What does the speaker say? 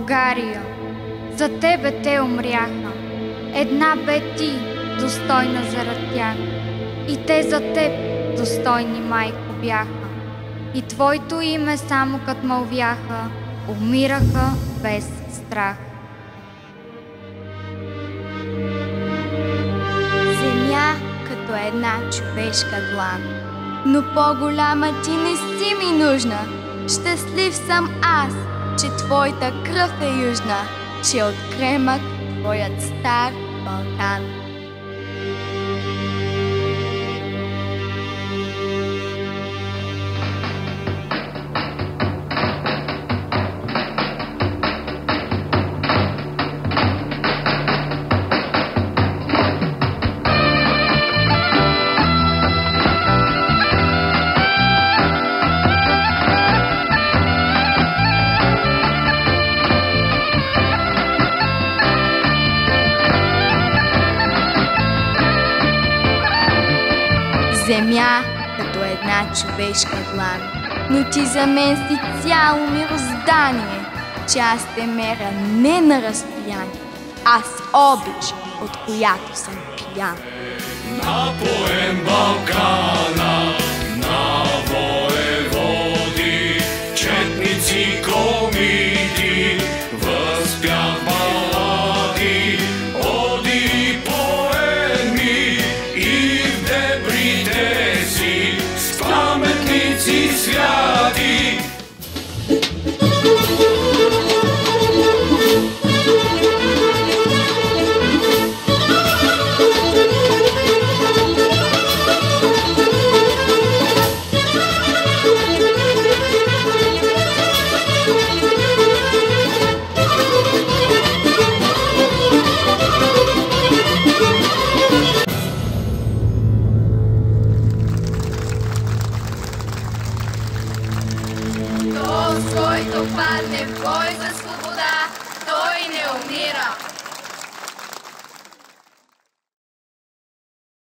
България, за тебе те умряха. Една бе ти, достойна зарад тях. И те за теб, достойни майко, бяха. И твоето име само като мълвяха, умираха без страх. Земя като една човешка длан. Но по-голяма ти не си ми нужна. Щастлив съм аз, че твоята кръв е южна, че от твоят стар Балкан. Земя като една човешка длан, но ти за мен си цяло мироздание, че аз те меря не на разстояние, а с обич, от която съм пиян. Напоем Балкана, който падне в бой за свобода, той не умира.